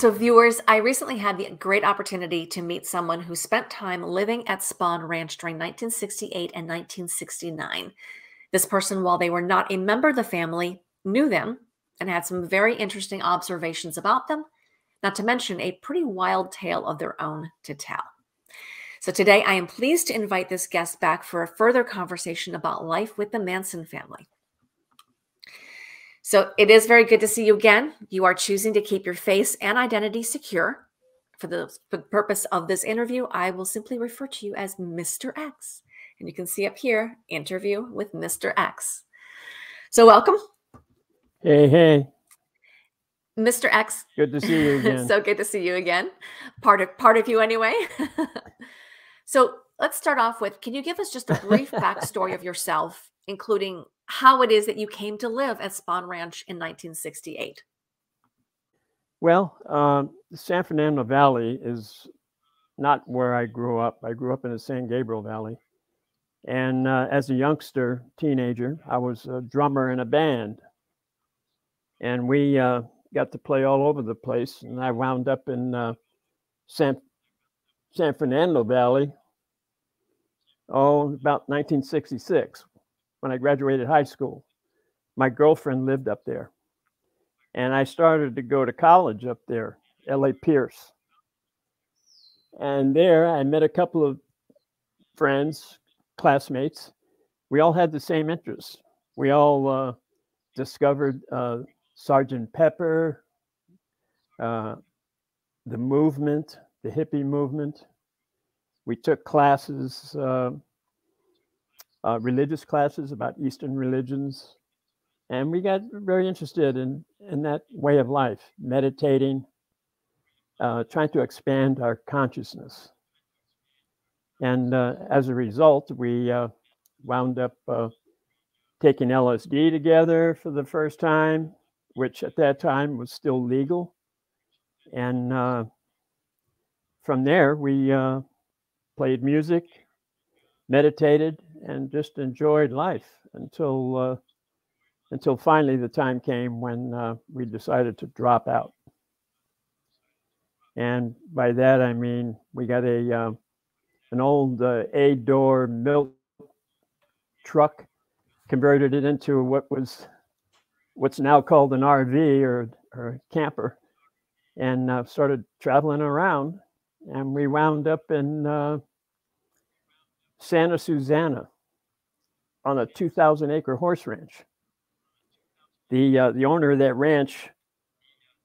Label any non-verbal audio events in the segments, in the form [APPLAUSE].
So, viewers, I recently had the great opportunity to meet someone who spent time living at Spahn Ranch during 1968 and 1969. This person, while they were not a member of the family, knew them and had some very interesting observations about them, not to mention a pretty wild tale of their own to tell. So, today I am pleased to invite this guest back for a further conversation about life with the Manson family. So it is very good to see you again. You are choosing to keep your face and identity secure. For the, for the purpose of this interview, I will simply refer to you as Mr. X. And you can see up here, interview with Mr. X. So welcome. Hey, hey. Mr. X. Good to see you [LAUGHS] again. so good to see you again. Part of part of you anyway. [LAUGHS] so let's start off with can you give us just a brief [LAUGHS] backstory of yourself, including how it is that you came to live at Spahn Ranch in 1968. Well, the San Fernando Valley is not where I grew up. I grew up in the San Gabriel Valley. And uh, as a youngster, teenager, I was a drummer in a band. And we uh, got to play all over the place. And I wound up in uh, San, San Fernando Valley, oh, about 1966 when I graduated high school. My girlfriend lived up there. And I started to go to college up there, LA Pierce. And there I met a couple of friends, classmates. We all had the same interests. We all uh, discovered uh, Sergeant Pepper, uh, the movement, the hippie movement. We took classes uh, religious classes about Eastern religions. And we got very interested in, in that way of life, meditating, uh, trying to expand our consciousness. And uh, as a result, we uh, wound up uh, taking LSD together for the first time, which at that time was still legal. And uh, from there, we played music, meditated, and just enjoyed life until uh, until finally the time came when uh, we decided to drop out. And by that I mean we got a uh, an old uh, A door milk truck, converted it into what was what's now called an RV or or camper, and uh, started traveling around. And we wound up in uh, Santa Susana on a 2,000 acre horse ranch. The, uh, the owner of that ranch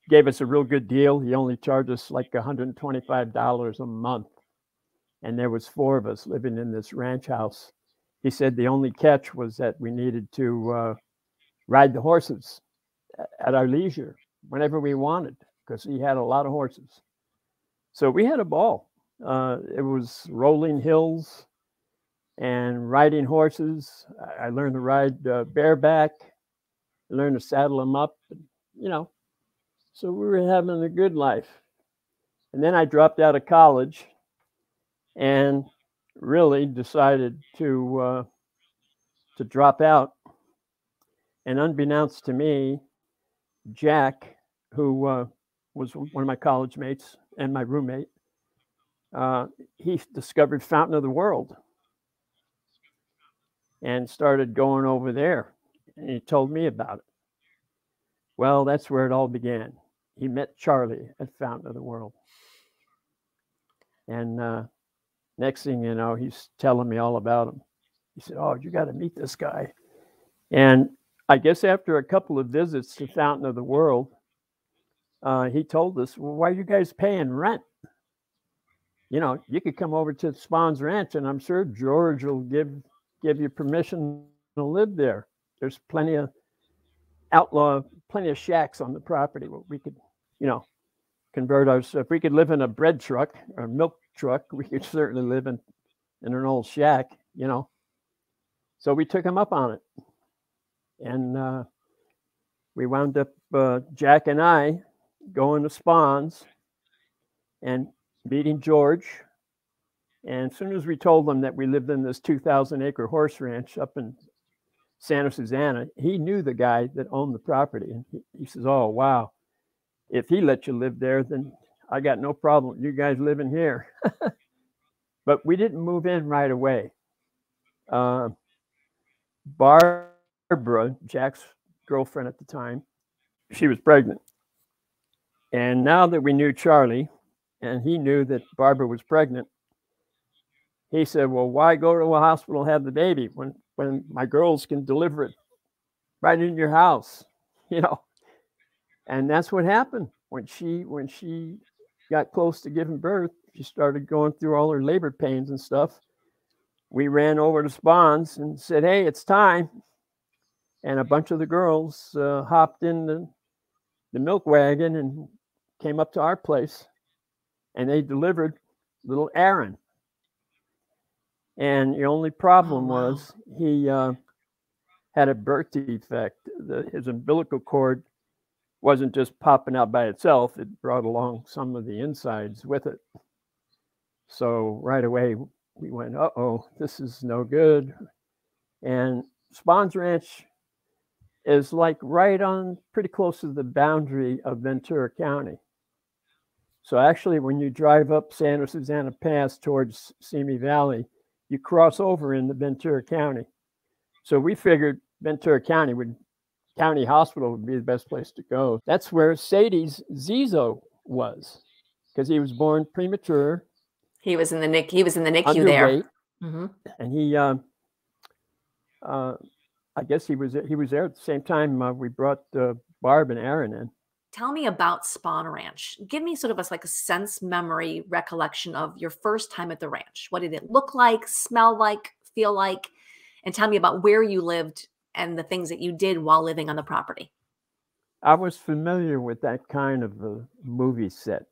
gave us a real good deal. He only charged us like $125 a month. And there was four of us living in this ranch house. He said the only catch was that we needed to uh, ride the horses at our leisure whenever we wanted because he had a lot of horses. So we had a ball. Uh, it was rolling hills, and riding horses. I learned to ride uh, bareback, I learned to saddle them up, you know. So we were having a good life. And then I dropped out of college and really decided to uh, to drop out. And unbeknownst to me, Jack, who uh, was one of my college mates and my roommate, uh, he discovered Fountain of the World and started going over there. And he told me about it. Well, that's where it all began. He met Charlie at Fountain of the World. And uh, next thing you know, he's telling me all about him. He said, Oh, you got to meet this guy. And I guess after a couple of visits to Fountain of the World, uh, he told us, Well, why are you guys paying rent? You know, you could come over to Spahn's Ranch, and I'm sure George will give give you permission to live there. There's plenty of outlaw, plenty of shacks on the property where we could, you know, convert our. If we could live in a bread truck or milk truck, [LAUGHS] we could certainly live in in an old shack, you know. So we took him up on it, and uh, we wound up uh, Jack and I going to Spahn's and meeting George and as soon as we told him that we lived in this 2,000 acre horse ranch up in Santa Susana, he knew the guy that owned the property. And he, he says, Oh, wow. if he let you live there, then I got no problem. You guys living here. [LAUGHS] but we didn't move in right away. Uh, Barbara, Jack's girlfriend at the time, she was pregnant. And now that we knew Charlie, and he knew that Barbara was pregnant, he said, Well, why go to a hospital and have the baby when, when my girls can deliver it right in your house? [LAUGHS] You know. And that's what happened when she when she got close to giving birth, she started going through all her labor pains and stuff. We ran over to Spahns and said, Hey, it's time. And a bunch of the girls uh, hopped in the, the milk wagon and came up to our place and they delivered little Aaron. And the only problem oh, wow. was he uh, had a birth defect. The, his umbilical cord wasn't just popping out by itself, it brought along some of the insides with it. So right away, we went, uh oh, this is no good. And Spahns Ranch is like right on pretty close to the boundary of Ventura County. So actually, when you drive up Santa Susana Pass towards Simi Valley, you cross over into Ventura County. So we figured Ventura County would county hospital would be the best place to go. That's where Sadie's Zizo was, because he was born premature. He was in the NIC. He was in the NICU there, mm-hmm. and he, uh, uh, I guess he was he was there at the same time uh, we brought uh, Barb and Aaron in tell me about Spahn Ranch. Give me sort of a, like a sense memory recollection of your first time at the ranch. What did it look like, smell like, feel like? And tell me about where you lived and the things that you did while living on the property. I was familiar with that kind of a movie set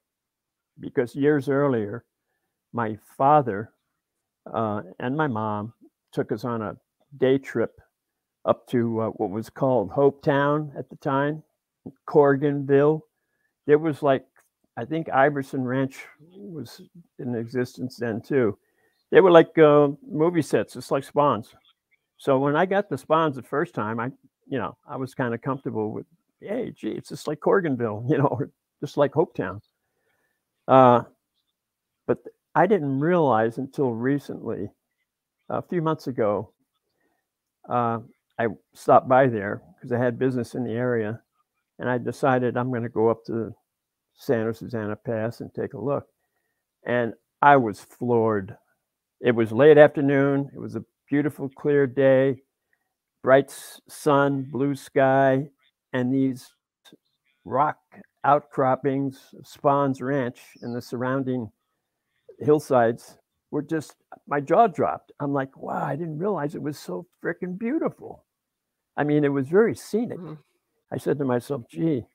because years earlier, my father uh, and my mom took us on a day trip up to uh, what was called Hope Town at the time Corriganville. There was like, I think Iverson Ranch was in existence then too. They were like uh, movie sets, just like Spahns. So when I got the Spahns the first time, I, you know, I was kind of comfortable with, hey, gee, it's just like Corriganville, [LAUGHS] you know, just like Hopetown. Uh, but I didn't realize until recently, a few months ago, uh, I stopped by there because I had business in the area and I decided I'm going to go up to Santa Susana Pass and take a look. And I was floored. It was late afternoon. It was a beautiful, clear day, bright sun, blue sky, and these rock outcroppings Spahns Ranch and the surrounding hillsides were just, my jaw dropped. I'm like, wow, I didn't realize it was so freaking beautiful. I mean, it was very scenic. Mm-hmm. I said to myself, gee,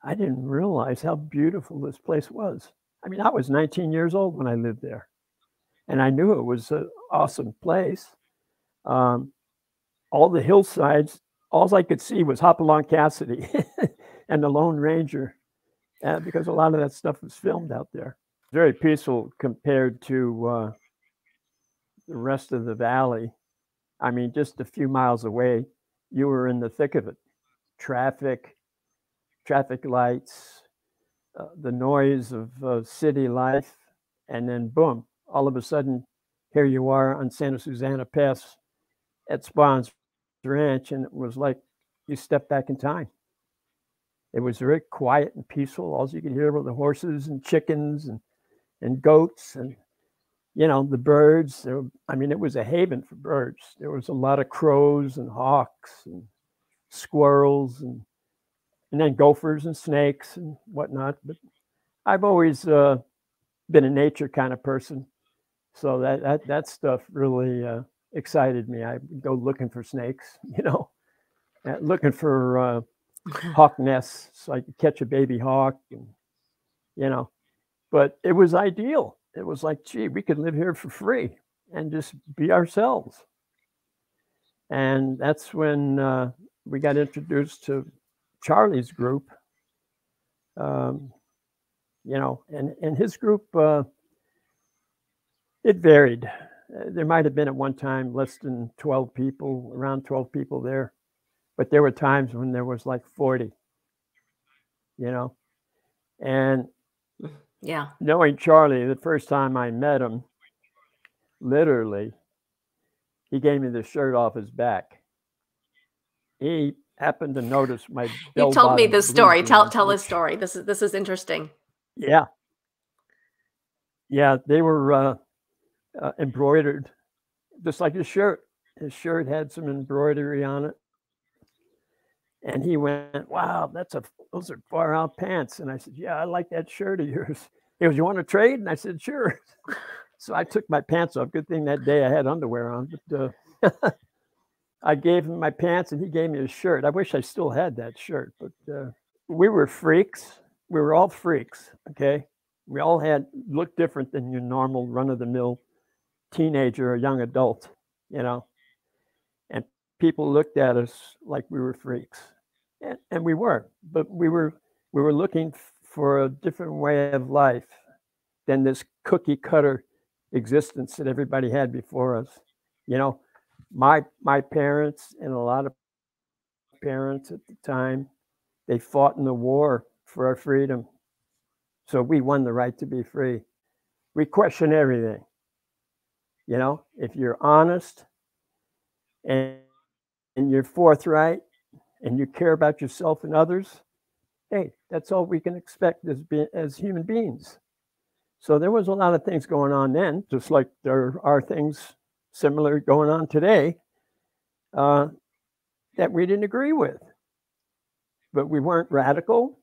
I didn't realize how beautiful this place was. I mean, I was 19 years old when I lived there, and I knew it was an awesome place. Um, all the hillsides, all I could see was Hopalong Cassidy [LAUGHS] and the Lone Ranger, uh, because a lot of that stuff was filmed out there. Very peaceful compared to uh, the rest of the valley. I mean, just a few miles away, you were in the thick of it traffic, traffic lights, uh, the noise of uh, city life, and then boom, all of a sudden, here you are on Santa Susana Pass at Spahns Ranch, and it was like you stepped back in time. It was very quiet and peaceful. All you could hear were the horses and chickens and and goats and you know the birds. There, I mean, it was a haven for birds. There was a lot of crows and hawks and squirrels and and then gophers and snakes and whatnot. But I've always uh, been a nature kind of person, so that that that stuff really uh, excited me. I go looking for snakes, [LAUGHS] you know, uh, looking for uh, [LAUGHS] hawk nests so I could catch a baby hawk, and you know. But it was ideal. It was like, gee, we could live here for free and just be ourselves. And that's when uh, we got introduced to Charlie's group. Um, you know, and and his group, uh, it varied. Uh, there might have been at one time less than twelve people, around twelve people there, but there were times when there was like forty. You know, And yeah, knowing Charlie, the first time I met him, literally, he gave me the shirt off his back. He happened to notice my. You told me this story. Tell tell this story. This is this is interesting. Yeah, yeah, they were uh, uh, embroidered, just like his shirt. His shirt had some embroidery on it, and he went, "Wow, that's a those are far out pants." And I said, "Yeah, I like that shirt of yours." He goes, "You want to trade?" And I said, "Sure." [LAUGHS] so I took my pants off. Good thing that day I had underwear on, but. Uh, [LAUGHS] I gave him my pants and he gave me his shirt. I wish I still had that shirt, but uh, we were freaks. We were all freaks. Okay. We all had looked different than your normal run of the mill teenager or young adult, you know. And people looked at us like we were freaks. And, and we were, but we were we were looking for a different way of life than this cookie cutter existence that everybody had before us. You know, my my parents and a lot of parents at the time, they fought in the war for our freedom. So we won the right to be free. We question everything. You know, if you're honest and, and you're forthright and you care about yourself and others, hey, that's all we can expect as, be, as human beings. So there was a lot of things going on then, just like there are things similar going on today uh, that we didn't agree with. But we weren't radical,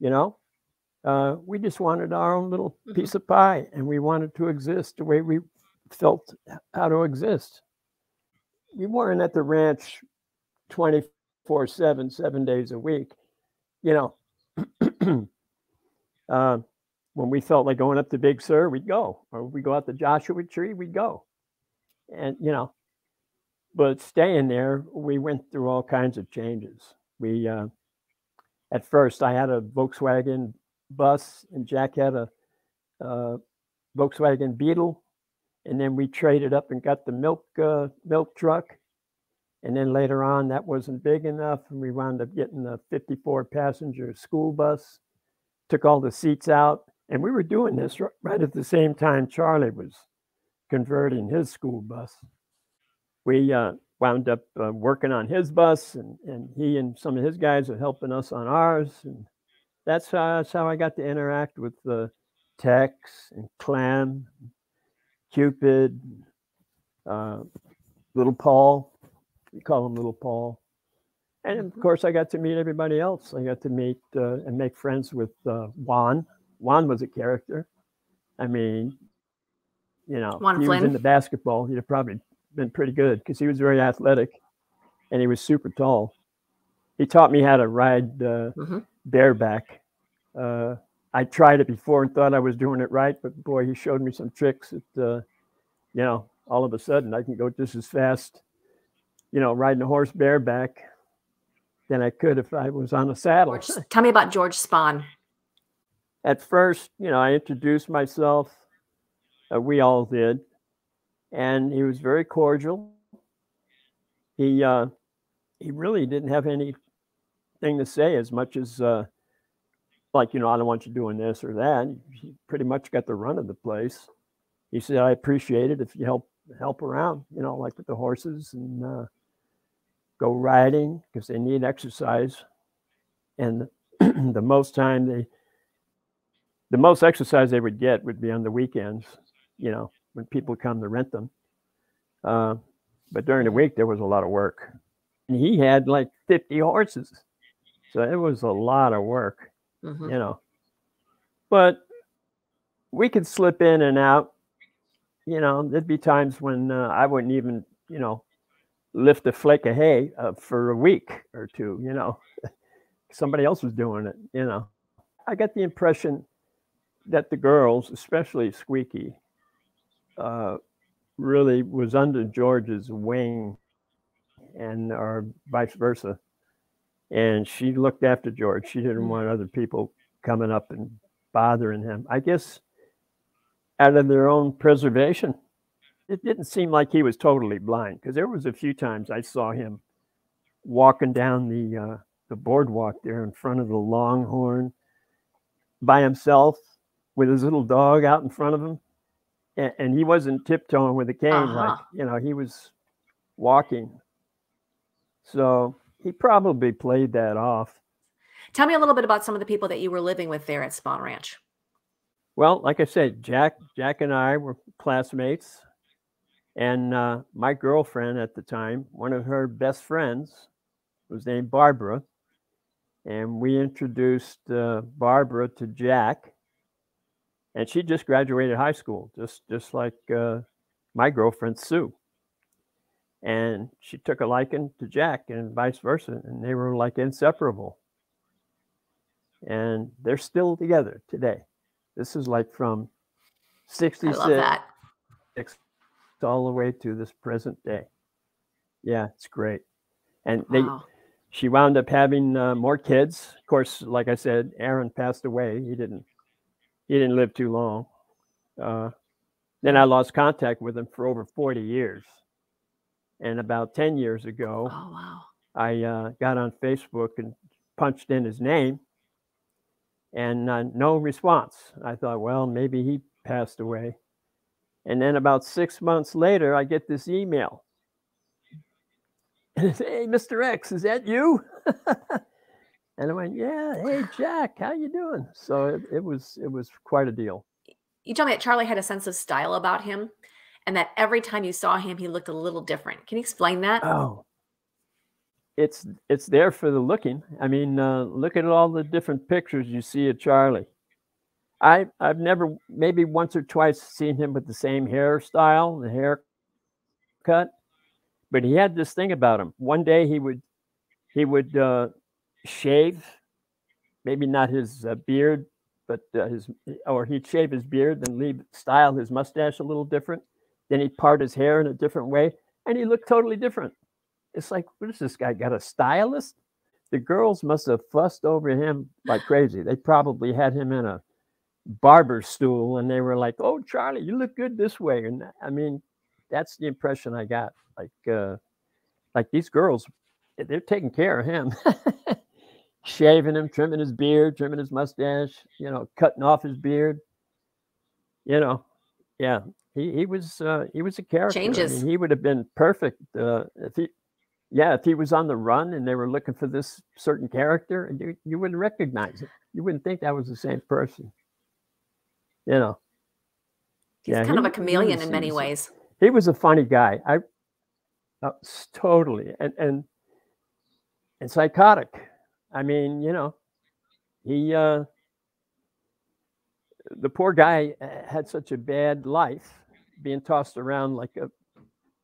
you know. Uh, we just wanted our own little mm-hmm. piece of pie and we wanted to exist the way we felt how to exist. We weren't at the ranch 24 7, seven days a week. You know, [CLEARS THROAT] uh, when we felt like going up to Big Sur, we'd go, or we go out to Joshua Tree, we'd go. And, you know, but staying there, we went through all kinds of changes. We, uh, at first, I had a Volkswagen bus, and Jack had a, a Volkswagen Beetle, and then we traded up and got the milk uh, milk truck, and then later on that wasn't big enough, and we wound up getting a 54 passenger school bus. Took all the seats out, and we were doing this right at the same time Charlie was converting his school bus. We uh, wound up uh, working on his bus, and, and he and some of his guys are helping us on ours. And that's how, that's how I got to interact with uh, Tex and Clem, Cupid, uh, Little Paul. We call him Little Paul. And of mm-hmm. course, I got to meet everybody else. I got to meet uh, and make friends with uh, Juan. Juan was a character. I mean, you know, Juan he Flynn. was into basketball. He'd have probably been pretty good because he was very athletic and he was super tall. He taught me how to ride uh, mm-hmm bareback. Uh, I tried it before and thought I was doing it right, but boy, he showed me some tricks that, uh, you know, all of a sudden I can go just as fast, you know, riding a horse bareback than I could if I was on a saddle. George, tell me about George Spahn. At first, you know, I introduced myself. Uh, we all did, and he was very cordial. He uh, he really didn't have any thing to say as much as uh, like you know I don't want you doing this or that. He pretty much got the run of the place. He said I appreciate it if you help help around, you know, like with the horses and uh, go riding because they need exercise. And [CLEARS THROAT] the most time they, the most exercise they would get would be on the weekends, you know, when people come to rent them. Uh, but during the week there was a lot of work. And he had like 50 horses. So it was a lot of work, mm-hmm. you know. But we could slip in and out. You know, there'd be times when uh, I wouldn't even, you know, lift a flake of hay uh, for a week or two, you know. [LAUGHS] Somebody else was doing it, you know. I got the impression that the girls, especially Squeaky, uh, really was under George's wing and or vice versa and she looked after George. She didn't mm. want other people coming up and bothering him. I guess out of their own preservation. It didn't seem like he was totally blind because there was a few times I saw him walking down the uh, the boardwalk there in front of the Longhorn, by himself with his little dog out in front of him. And, and he wasn't tiptoeing with a cane, uh-huh. like, you know, he was walking. So he probably played that off. Tell me a little bit about some of the people that you were living with there at Spahn Ranch. Well, like I said, Jack, Jack and I were classmates, and uh, my girlfriend at the time, one of her best friends, was named Barbara, and we introduced uh, Barbara to Jack, and she just graduated high school, just just like uh, my girlfriend Sue and she took a liking to Jack and vice versa, and they were like inseparable. And they're still together today. This is like from 66 all the way to this present day. Yeah, it's great. And they she wound up having uh, more kids. Of course, like I said, Aaron passed away. He didn't he didn't live too long. Uh, then I lost contact with him for over 40 years. And about 10 years ago, oh, wow. I uh, got on Facebook and punched in his name and uh, no response. I thought, well, maybe he passed away. And then about six months later, I get this email. And it's, [LAUGHS] hey, Mr. X, is that you? [LAUGHS] and I went, yeah, hey, Jack, how you doing? So it, it was it was quite a deal. You told me that Charlie had a sense of style about him and that every time you saw him, he looked a little different. Can you explain that? Oh, it's it's there for the looking. I mean, uh, look at all the different pictures you see of Charlie. I I've never maybe once or twice seen him with the same hairstyle, the haircut, but he had this thing about him. One day he would he would uh, shave, maybe not his uh, beard, but uh, his or he'd shave his beard, then leave style his mustache a little different then he'd part his hair in a different way, and he looked totally different. It's like, what is this guy got a stylist? The girls must have fussed over him like crazy. They probably had him in a barber stool, and they were like, "Oh, Charlie, you look good this way." And I mean, that's the impression I got. Like, uh, like these girls, they're taking care of him. [LAUGHS] shaving him, trimming his beard, trimming his mustache, you know, cutting off his beard. You know, yeah, he he was uh, he was a character. Changes. I mean, he would have been perfect uh, if he, yeah, if he was on the run and they were looking for this certain character, and you you wouldn't recognize it. You wouldn't think that was the same person. You know. He's yeah, kind he, of a chameleon was, in many was, ways. He was a funny guy. I uh, totally and and and psychotic. I mean, you know, he uh the poor guy uh, had such a bad life being tossed around like a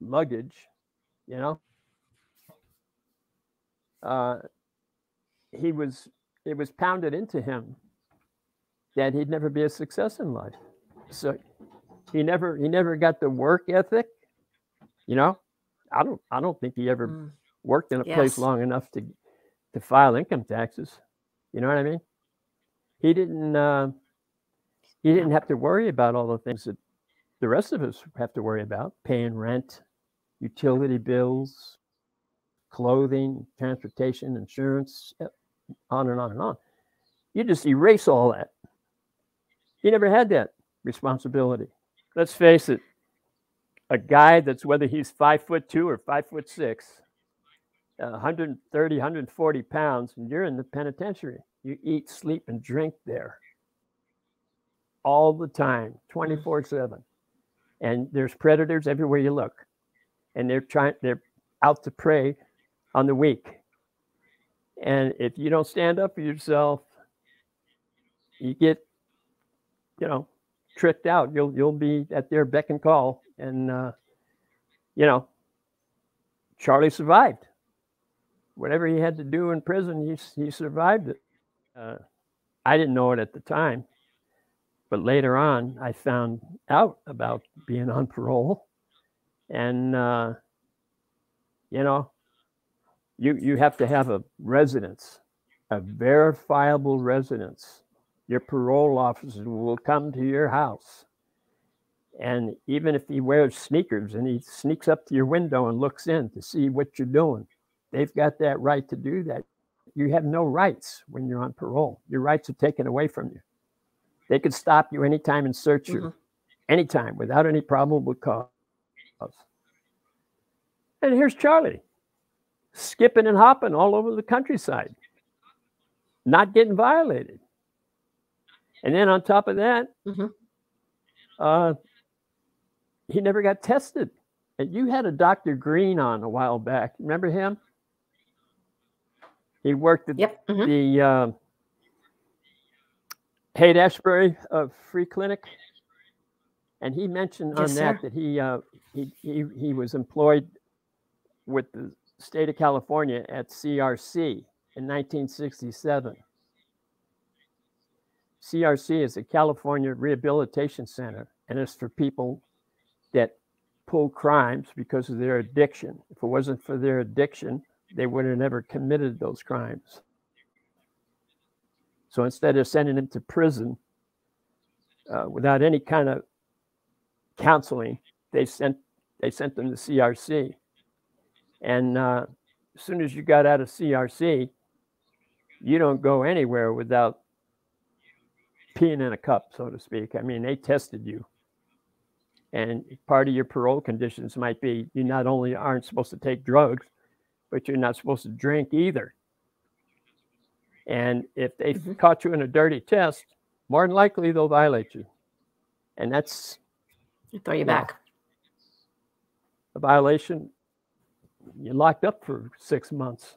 luggage, you know. Uh, he was it was pounded into him that he'd never be a success in life. So he never he never got the work ethic. You know, I don't I don't think he ever mm. worked in a yes. place long enough to to file income taxes. You know what I mean? He didn't. Uh, he didn't have to worry about all the things that the rest of us have to worry about paying rent, utility bills, clothing, transportation, insurance, on and on and on. You just erase all that. He never had that responsibility. Let's face it, a guy that's whether he's five foot two or five foot six, 130, 140 pounds, and you're in the penitentiary. You eat, sleep, and drink there all the time, 24 7 and there's predators everywhere you look and they're trying they're out to prey on the weak. And if you don't stand up for yourself you get you know tricked out. You'll you'll be at their beck and call and uh, you know charlie survived whatever he had to do in prison he, he survived it. Uh, i didn't know it at the time but later on, I found out about being on parole, and uh, you know, you you have to have a residence, a verifiable residence. Your parole officer will come to your house, and even if he wears sneakers and he sneaks up to your window and looks in to see what you're doing, they've got that right to do that. You have no rights when you're on parole. Your rights are taken away from you They could stop you anytime and search you, Mm-hmm. anytime without any probable cause. And here's Charlie skipping and hopping all over the countryside, not getting violated. And then on top of that, Mhm. uh, he never got tested. And you had a Dr. Green on a while back. Remember him? He worked at Yep. mhm. the uh, Haight Ashbury uh, Free Clinic, and he mentioned on Yes, that sir. that he, uh, he he he was employed with the state of California at CRC in 1967. CRC is a California Rehabilitation Center, and it's for people that pull crimes because of their addiction. If it wasn't for their addiction, they would have never committed those crimes. So instead of sending them to prison uh, without any kind of counseling, they sent they sent them to CRC. And uh, as soon as you got out of CRC, you don't go anywhere without peeing in a cup, so to speak. I mean, they tested you. And part of your parole conditions might be you not only aren't supposed to take drugs, but you're not supposed to drink either. And if they Mhm. caught you in a dirty test, more than likely they'll violate you. And that's they Throw you back. a violation. You're locked up for six months.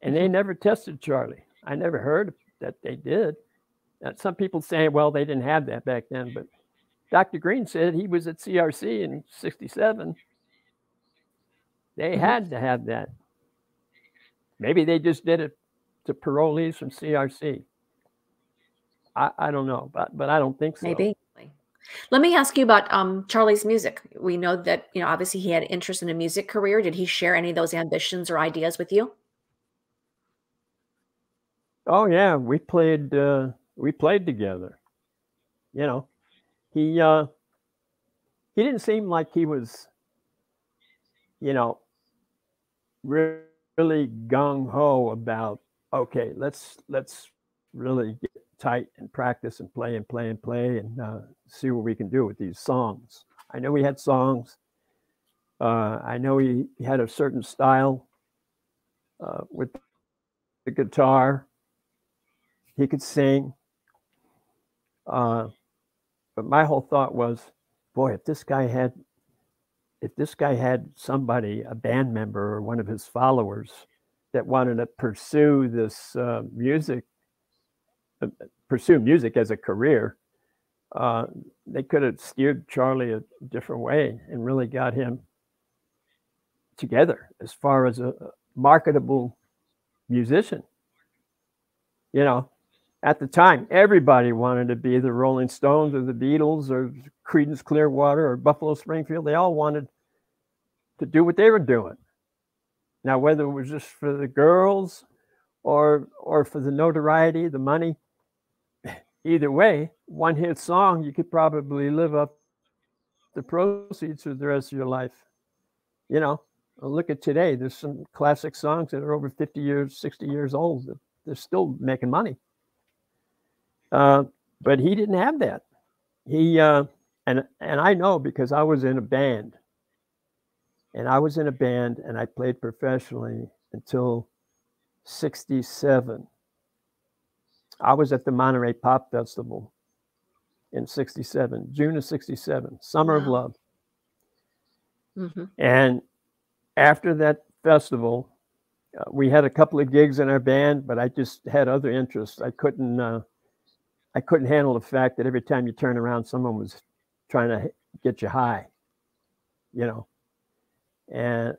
And they never tested Charlie. I never heard that they did. Now, some people say, well, they didn't have that back then, but Dr. Green said he was at CRC in 67. They Mhm. had to have that. Maybe they just did it to parolees from CRC. I, I don't know, but but I don't think so. Maybe. Let me ask you about um, Charlie's music. We know that you know obviously he had interest in a music career. Did he share any of those ambitions or ideas with you? Oh yeah, we played uh we played together. You know, he uh he didn't seem like he was you know really gung ho about okay, let's let's really get tight and practice and play and play and play and uh, see what we can do with these songs. I know he had songs. Uh, I know he, he had a certain style uh, with the guitar he could sing. Uh, but my whole thought was, boy, if this guy had, if this guy had somebody, a band member or one of his followers that wanted to pursue this uh, music, uh, pursue music as a career, uh, they could have steered Charlie a different way and really got him together as far as a marketable musician. You know, at the time, everybody wanted to be the Rolling Stones or the Beatles or Creedence Clearwater or Buffalo Springfield. They all wanted to do what they were doing. Now, whether it was just for the girls or or for the notoriety, the money, [LAUGHS] either way, one hit song, you could probably live up the proceeds for the rest of your life. You know, look at today. There's some classic songs that are over 50 years, 60 years old. They're still making money. Uh, but he didn't have that. He uh, and and I know because I was in a band, and I was in a band and I played professionally until '67. I was at the Monterey Pop Festival in '67, June of '67, Summer of Wow. Love. hmm And after that festival, uh, we had a couple of gigs in our band, but I just had other interests. I couldn't, uh, I couldn't handle the fact that every time you turn around, someone was trying to get you high, you know. And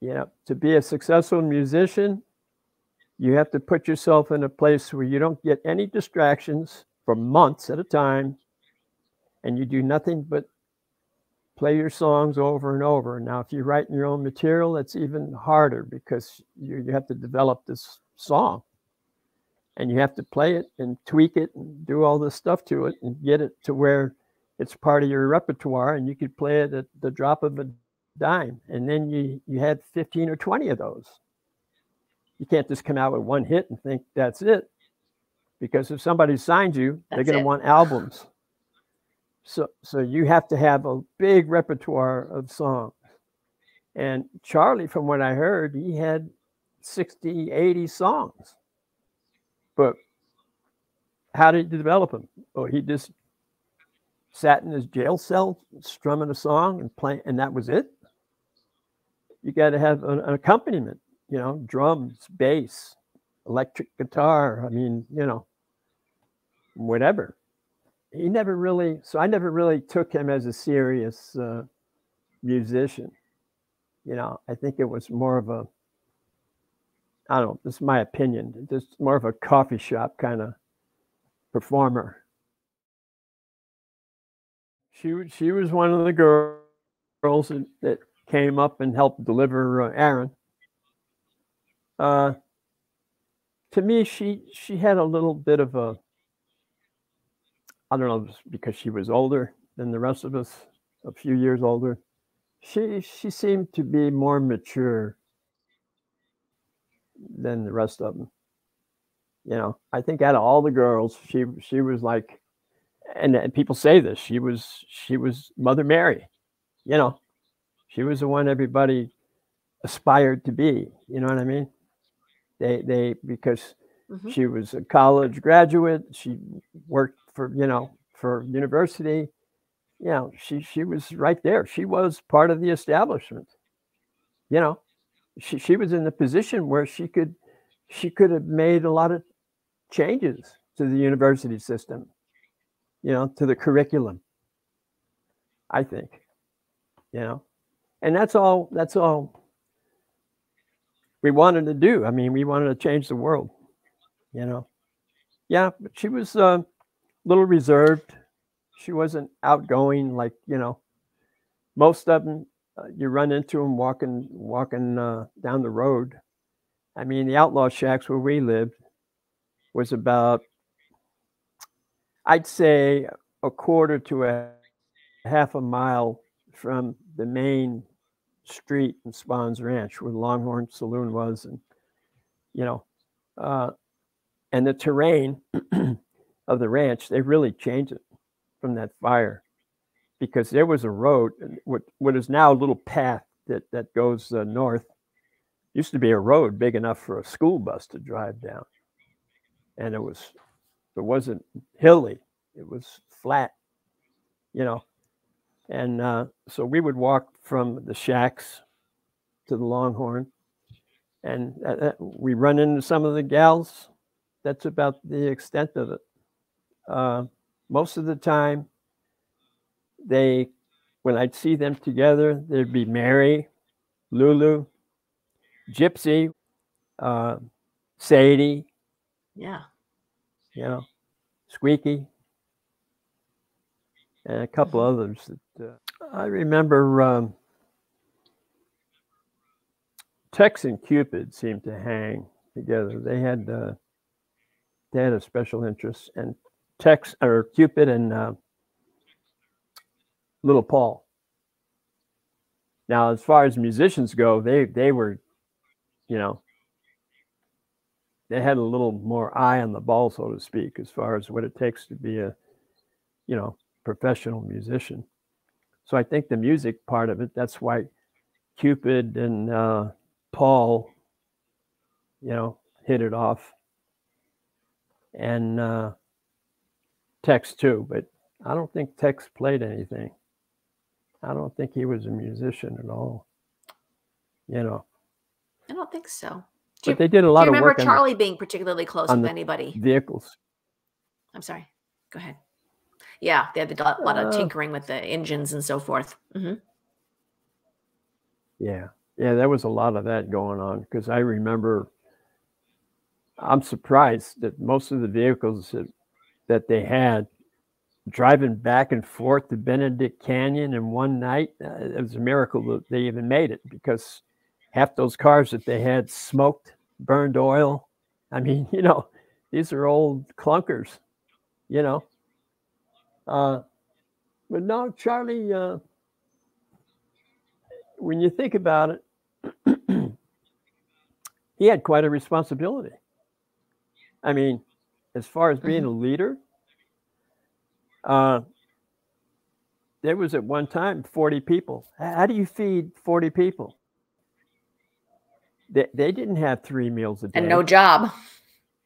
you know, to be a successful musician, you have to put yourself in a place where you don't get any distractions for months at a time, and you do nothing but play your songs over and over. Now, if you're writing your own material, it's even harder because you, you have to develop this song and you have to play it and tweak it and do all this stuff to it and get it to where it's part of your repertoire and you could play it at the drop of a dime. And then you, you had 15 or 20 of those. You can't just come out with one hit and think that's it. because if somebody signs you, they're going to want albums. So, so you have to have a big repertoire of songs. And Charlie, from what I heard, he had 60, 80 songs. But how did he develop them? Oh, he just sat in his jail cell strumming a song and playing, and that was it. You got to have an, an accompaniment, you know, drums, bass, electric guitar. I mean, you know, whatever. He never really, so I never really took him as a serious uh, musician. You know, I think it was more of a, I don't know, this is my opinion, just more of a coffee shop kind of performer. She she was one of the girls that, that came up and helped deliver uh, Aaron. Uh, to me, she she had a little bit of a, I don't know, because she was older than the rest of us, a few years older. She she seemed to be more mature than the rest of them. You know, I think out of all the girls, she she was like, and, and people say this, she was she was Mother Mary. You know, she was the one everybody aspired to be. You know what I mean? They they because Mhm. she was a college graduate. She worked for you know for university. You know, she she was right there. She was part of the establishment. You know, she she was in the position where she could she could have made a lot of changes to the university system. You know, to the curriculum. I think. You know, and that's all. That's all we wanted to do. I mean, we wanted to change the world. You know, yeah, but she was uh, a little reserved. She wasn't outgoing like you know. Most of them, uh, you run into them walking walking uh, down the road. I mean, the outlaw shacks where we lived was about, I'd say, a quarter to a half a mile from the main street in Spahns Ranch where the Longhorn Saloon was, and you know, uh, and the terrain [CLEARS THROAT] of the ranch, they really changed it from that fire because there was a road, what what is now a little path that that goes uh, north. Used to be a road big enough for a school bus to drive down, and it was it wasn't hilly; it was flat, you know. And uh, so we would walk from the shacks to the Longhorn, and uh, uh, we run into some of the gals. That's about the extent of it. Uh, most of the time, they, when I'd see them together, there'd be Mary, Lulu, Gypsy, uh, Sadie, Yeah. you know, Squeaky, and a couple others that uh, I remember. Um, Tex and Cupid seemed to hang together. They had uh, they had a special interest, and Tex or Cupid and uh, Little Paul. Now, as far as musicians go, they they were, you know, they had a little more eye on the ball, so to speak, as far as what it takes to be a, you know, professional musician. So I think the music part of it, that's why Cupid and uh, Paul, you know, hit it off. And uh, Tex too, but I don't think Tex played anything. I don't think he was a musician at all. You know, I don't think so. But Do you, they did a do lot you of remember work on Charlie being particularly close with anybody? vehicles. I'm sorry. Go ahead. Yeah, they had a lot lot of Uh, tinkering with the engines and so forth. hmm Yeah, yeah, there was a lot of that going on because I remember. I'm surprised that most of the vehicles that, that they had driving back and forth to Benedict Canyon in one night. Uh, it was a miracle that they even made it because half those cars that they had smoked, burned oil. I mean, [LAUGHS] you know, these are old clunkers, you know. Uh, but no, Charlie, uh, when you think about it, [CLEARS THROAT] he had quite a responsibility. I mean, as far as being Mhm. a leader, uh, there was at one time 40 people. How do you feed 40 people? They, they didn't have three meals a day. And no job.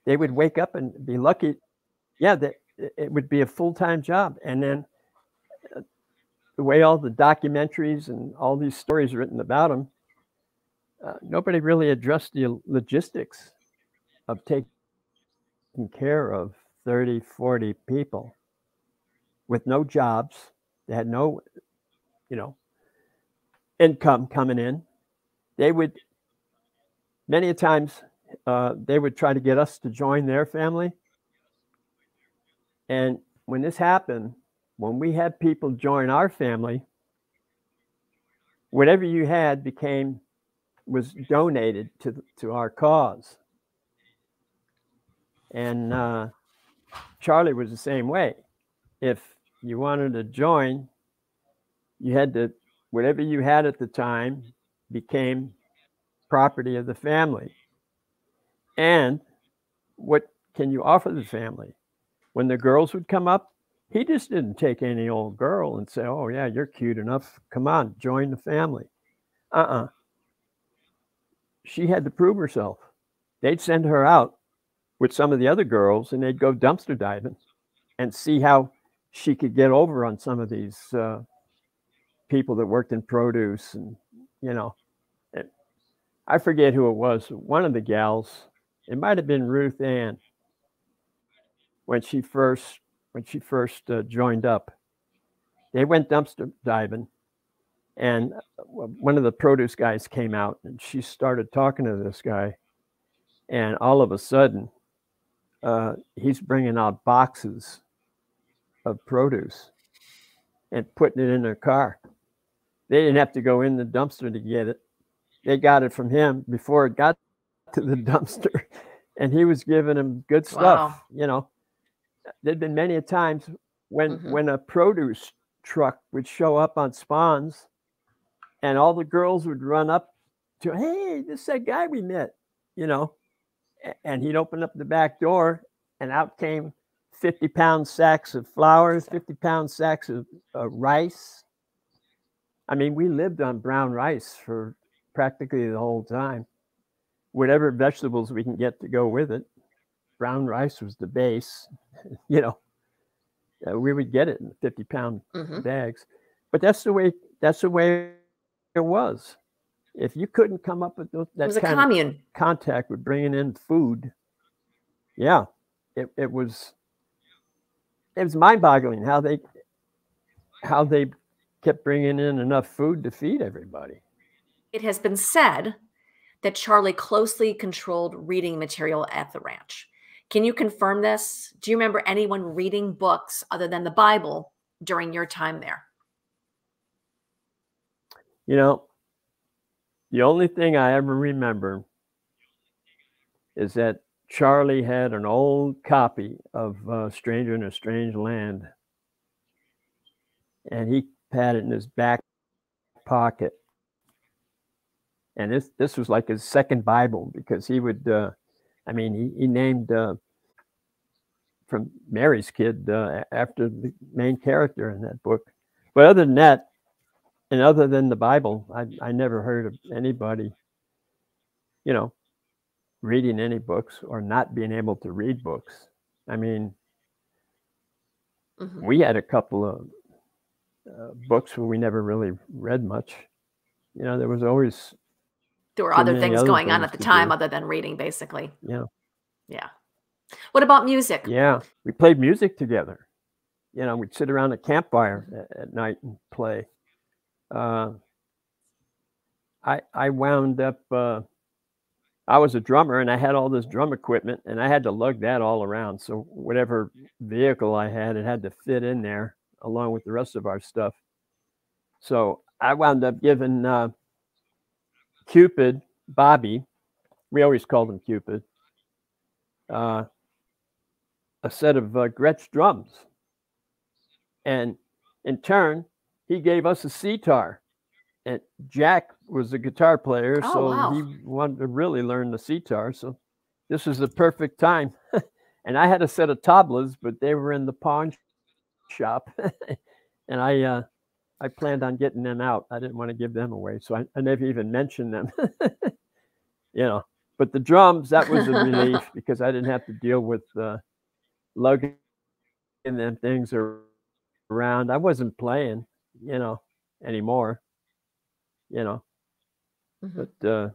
they would wake up and be lucky. Yeah, that it would be a full time job. And then uh, the way all the documentaries and all these stories written about them, uh, nobody really addressed the logistics of taking care of 30, 40 people with no jobs. They had no, you know, income coming in. They would, many a times, uh, they would try to get us to join their family. And when this happened, when we had people join our family, whatever you had became was donated to to our cause. And uh, Charlie was the same way. If you wanted to join, you had to whatever you had at the time became property of the family. And what can you offer the family? When the girls would come up, he just didn't take any old girl and say, Oh, yeah, you're cute enough. Come on, join the family. Uh uh She had to prove herself. They'd send her out with some of the other girls and they'd go dumpster diving and see how she could get over on some of these uh, people that worked in produce and, you know, I forget who it was. One of the gals, it might have been Ruth Ann when she first when she first uh, joined up. They went dumpster diving, and uh, one of the produce guys came out, and she started talking to this guy, and all of a sudden, uh, he's bringing out boxes of produce and putting it in their car. They didn't have to go in the dumpster to get it. They got it from him before it got to the dumpster, [LAUGHS] and he was giving them good stuff. Wow. You know, there'd been many a times when Mhm. when a produce truck would show up on Spahns, and all the girls would run up to, hey, this is that guy we met, you know, and he'd open up the back door, and out came 50 pound sacks of flour, 50 pound sacks of uh, rice. I mean, we lived on brown rice for practically the whole time. Whatever vegetables we can get to go with it, brown rice was the base. [LAUGHS] You know, uh, we would get it in 50 pound hmm bags. But that's the way. That's the way it was. If you couldn't come up with those, that kind of commune. contact with bringing in food, yeah, it, it was. It was mind-boggling how they how they kept bringing in enough food to feed everybody. It has been said that Charlie closely controlled reading material at the ranch. Can you confirm this? Do you remember anyone reading books other than the Bible during your time there? You know, the only thing I ever remember is that Charlie had an old copy of uh, Stranger in a Strange Land, and he had it in his back pocket. And this this was like his second Bible because he would, uh, I mean, he, he named uh, from Mary's Kid uh, after the main character in that book. But other than that, and other than the Bible, I, I never heard of anybody, you know, reading any books or not being able to read books. I mean, Mhm. we had a couple of uh, books where we never really read much. You know, there was always, There were other things other going on at the time do. other than reading, basically. Yeah. Yeah. What about music? yeah, we played music together. You know, we'd sit around a campfire at, at night and play. Uh, I I wound up. Uh, I was a drummer and I had all this drum equipment and I had to lug that all around. So whatever vehicle I had, it had to fit in there along with the rest of our stuff. So I wound up giving uh, Cupid, Bobby, we always called him Cupid, uh, a set of uh, Gretsch drums. And in turn, he gave us a sitar. And Jack was a guitar player, Oh, so wow. he wanted to really learn the sitar. So this was the perfect time. [LAUGHS] and I had a set of tablas, but they were in the pawn shop, [LAUGHS] and I uh, I planned on getting them out. I didn't want to give them away, so I, I never even mentioned them. [LAUGHS] you know, but the drums that was a relief [LAUGHS] because I didn't have to deal with uh, lugging them things around. I wasn't playing, you know, anymore. You know, mm-hmm. but uh,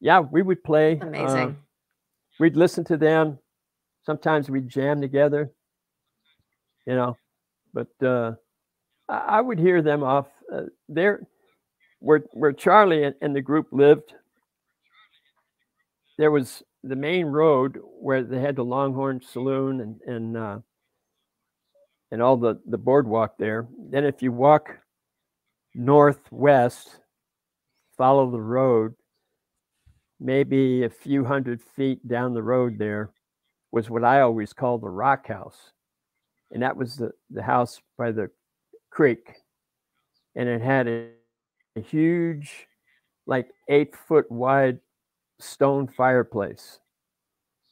yeah, we would play. Amazing. Uh, we'd listen to them. Sometimes we'd jam together. You know, but uh, I, would hear them off uh, there, where where Charlie and, and the group lived. There was the main road where they had the Longhorn Saloon and and uh, and all the the boardwalk there. Then if you walk northwest, follow the road, maybe a few hundred feet down the road there was what I always called the Rock House, and that was the the house by the creek, and it had a, a huge, like eight foot wide stone fireplace.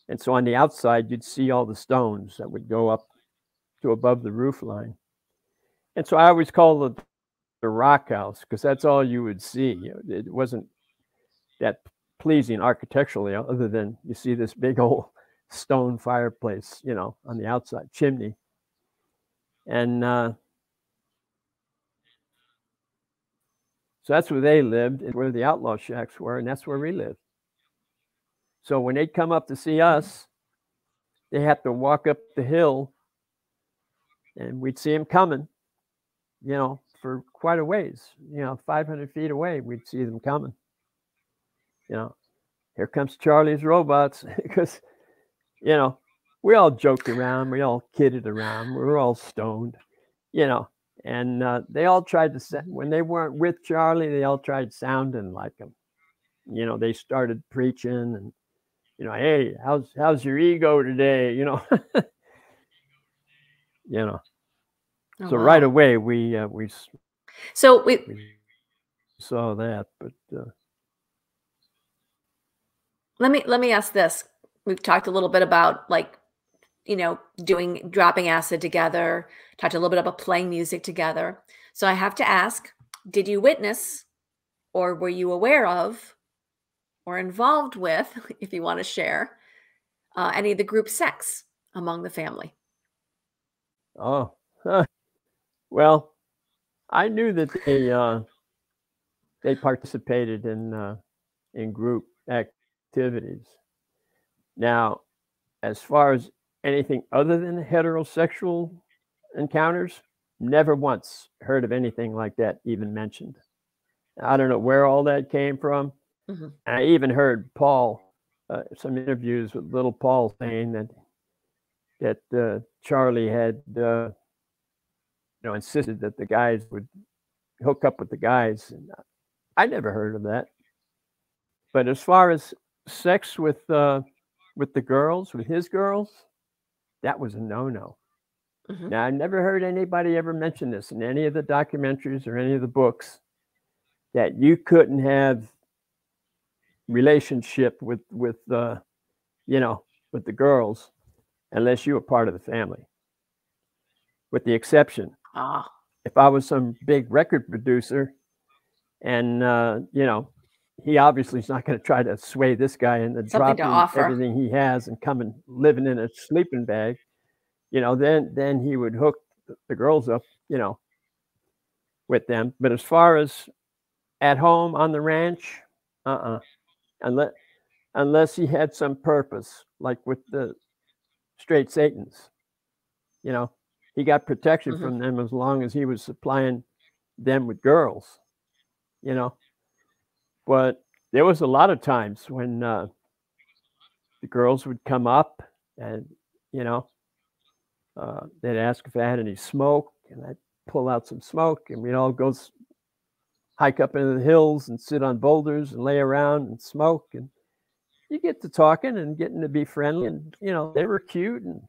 And so on the outside, you'd see all the stones that would go up to above the roof line. And so I always called it the rock house because that's all you would see. It wasn't that pleasing architecturally, other than you see this big old stone fireplace, you know, on the outside chimney. And uh, so that's where they lived, and where the outlaw shacks were, and that's where we lived. So when they'd come up to see us, they had to walk up the hill and we'd see them coming, you know, for quite a ways, you know, 500 feet away, we'd see them coming. You know, here comes Charlie's robots [LAUGHS] because, you know, we all joked around, we all kidded around, we were all stoned, you know, and uh, they all tried to, when they weren't with Charlie, they all tried sounding like him. You know, they started preaching and you know, hey, how's how's your ego today? You know, [LAUGHS] you know. Oh, so wow. right away we uh, we so we, we saw that, but uh, let me let me ask this. We've talked a little bit about like you know doing dropping acid together. Talked a little bit about playing music together. So I have to ask: Did you witness, or were you aware of, or involved with, [LAUGHS] if you want to share, uh, any of the group sex among the family? Oh, huh. well, I knew that they uh, they participated in uh, in group activities. Now, as far as anything other than heterosexual encounters, never once heard of anything like that even mentioned. I don't know where all that came from. Mm-hmm. I even heard Paul, uh, some interviews with little Paul saying that that uh, Charlie had, uh, you know, insisted that the guys would hook up with the guys. And I never heard of that. But as far as sex with uh, with the girls, with his girls, that was a no-no. Mm-hmm. Now I never heard anybody ever mention this in any of the documentaries or any of the books that you couldn't have relationship with with uh, you know with the girls unless you were part of the family with the exception ah. if i was some big record producer and uh, you know he obviously is not going to try to sway this guy into dropping everything he has and coming living in a sleeping bag you know then then he would hook the girls up you know with them but as far as at home on the ranch uh-uh unless unless he had some purpose, like with the straight Satans. You know, he got protection mm-hmm. from them as long as he was supplying them with girls. You know, but there was a lot of times when uh, the girls would come up and you know uh, they'd ask if I had any smoke, and I'd pull out some smoke, and we'd all go hike up into the hills and sit on boulders and lay around and smoke and you get to talking and getting to be friendly and you know they were cute and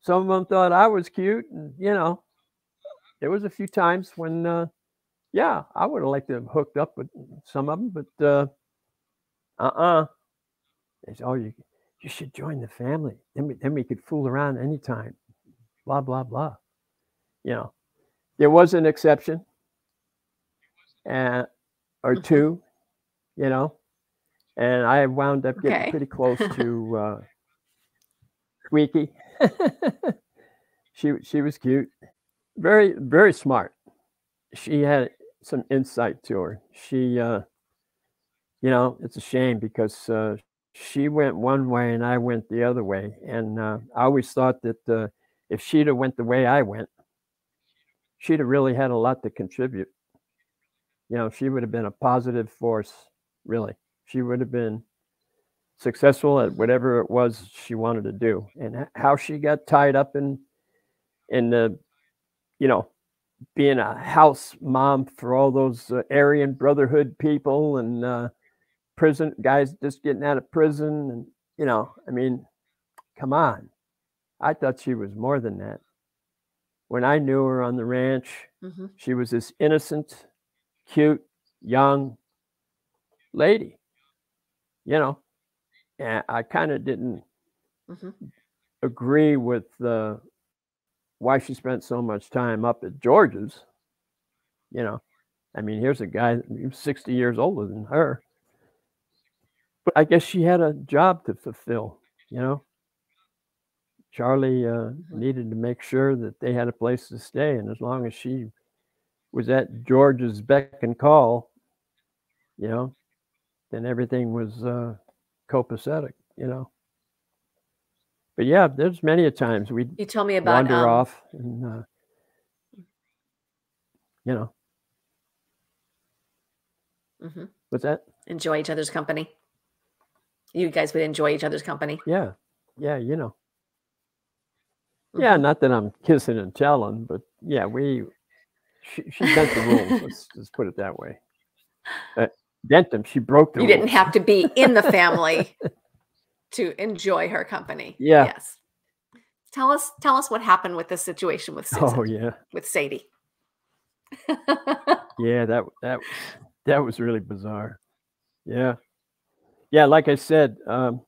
some of them thought I was cute and you know there was a few times when uh, yeah I would have liked to have hooked up with some of them but uh uh-uh they said, oh you you should join the family. Then we, then we could fool around anytime. Blah, blah, blah. You know, there was an exception uh, or Mhm. two, you know, and I wound up getting Okay. pretty close [LAUGHS] to uh, Squeaky. [LAUGHS] she she was cute, very very smart. She had some insight to her. She, uh, you know, it's a shame because uh, she went one way and I went the other way, and uh, I always thought that uh, if she'd have went the way I went, she'd have really had a lot to contribute. You know, she would have been a positive force, really. She would have been successful at whatever it was she wanted to do. And how she got tied up in in the, you know, being a house mom for all those uh, Aryan Brotherhood people and uh, prison guys just getting out of prison, and you know, I mean, come on. I thought she was more than that. When I knew her on the ranch, Mhm. she was this innocent, cute, young lady, you know. And I kind of didn't Mhm. agree with uh, why she spent so much time up at George's. You know, I mean, here's a guy he 60 years older than her. But I guess she had a job to fulfill, you know. Charlie uh, needed to make sure that they had a place to stay. And as long as she was at George's beck and call, you know, then everything was uh, copacetic, you know. But yeah, there's many a times we You told me about wander um, off and uh, you know mhm. what's that enjoy each other's company. You guys would enjoy each other's company. yeah yeah you know yeah Mhm. not that i'm kissing and telling but yeah we she, she bent the rules let's just put it that way uh, bent them she broke them. You didn't have to be in the family [LAUGHS] to enjoy her company. Yeah. Yes. Tell us tell us what happened with this situation with Susan, oh yeah with Sadie. [LAUGHS] yeah that that that was really bizarre yeah yeah like i said um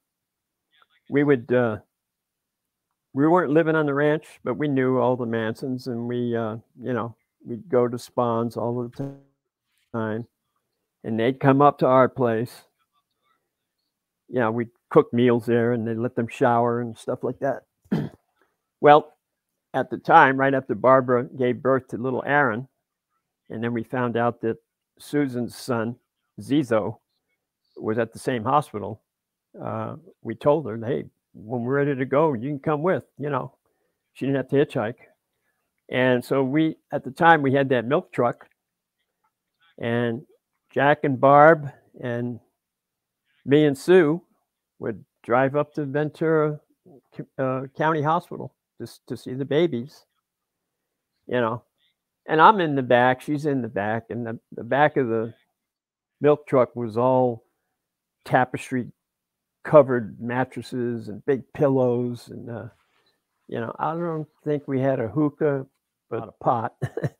we would uh we weren't living on the ranch but we knew all the mansons and we uh you know we'd go to Spahns all the time and they'd come up to our place you know we'd cook meals there and they'd let them shower and stuff like that [CLEARS THROAT] well at the time right after barbara gave birth to little aaron and then we found out that Susan's son, Zizo, was at the same hospital. Uh, we told her, hey, when we're ready to go, you can come with, you know. She didn't have to hitchhike. And so we, at the time, we had that milk truck. And Jack and Barb and me and Sue would drive up to Ventura uh, County Hospital just to see the babies, you know? And I'm in the back, she's in the back, and the, the back of the milk truck was all tapestry covered mattresses and big pillows and uh, you know I don't think we had a hookah but a pot. [LAUGHS]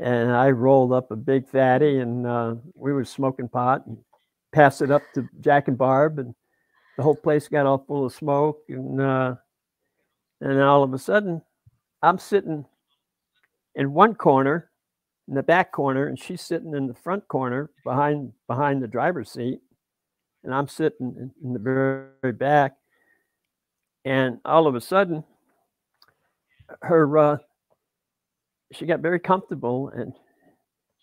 And I rolled up a big fatty and uh, we were smoking pot and passed it up to Jack and Barb and the whole place got all full of smoke and uh, and all of a sudden I'm sitting in one corner in the back corner and she's sitting in the front corner behind behind the driver's seat. And i'm sitting in, in the very, back. And all of a sudden her uh, she got very comfortable and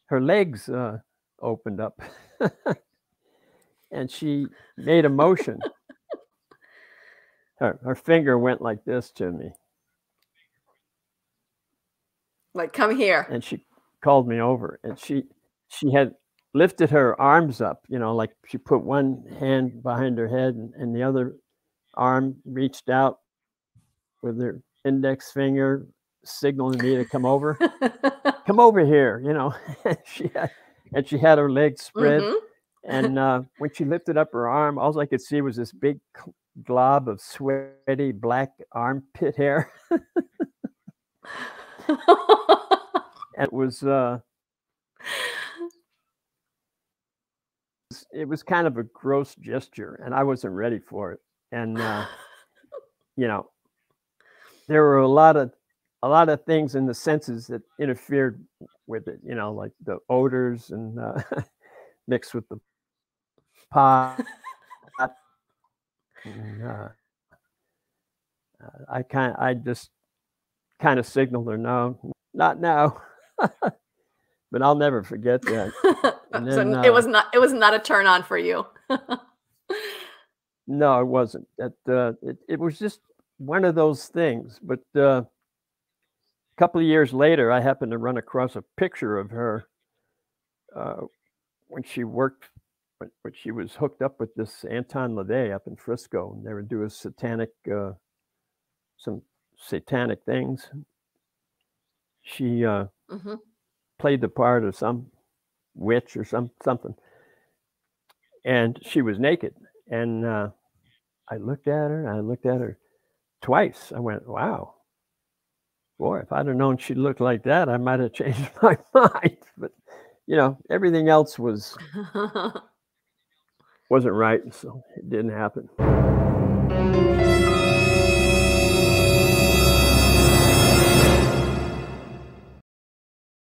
her legs uh, opened up. [LAUGHS] And she made a motion her, her finger went like this to me like, come here. and she called me over and she she had lifted her arms up you know like she put one hand behind her head and, and the other arm reached out with her index finger signaling me to come over [LAUGHS] come over here you know [LAUGHS] she had, and she had her legs spread Mhm. and uh, when she lifted up her arm all i could see was this big glob of sweaty black armpit hair and [LAUGHS] it was uh it was kind of a gross gesture and i wasn't ready for it and uh, [LAUGHS] you know, there were a lot of a lot of things in the senses that interfered with it. You know, like the odors and uh, [LAUGHS] mixed with the pot. And, uh, I kind I just kind of signaled her, no, not now. [LAUGHS] but I'll never forget that. [LAUGHS] Then, so it was not it was not a turn on for you. no, it wasn't. That uh, it, it was just one of those things. But uh, a couple of years later, I happened to run across a picture of her uh, when she worked, when, when, she was hooked up with this Anton LaVey up in Frisco, and they were doing satanic, uh, some satanic things. She uh, mm-hmm. played the part of some witch or some something, and she was naked. And uh, I looked at her, I looked at her twice. I went, "Wow, boy! If I'd have known she looked like that, I might have [LAUGHS] changed my [LAUGHS] mind." But you know, everything else was [LAUGHS] wasn't right, so it didn't happen.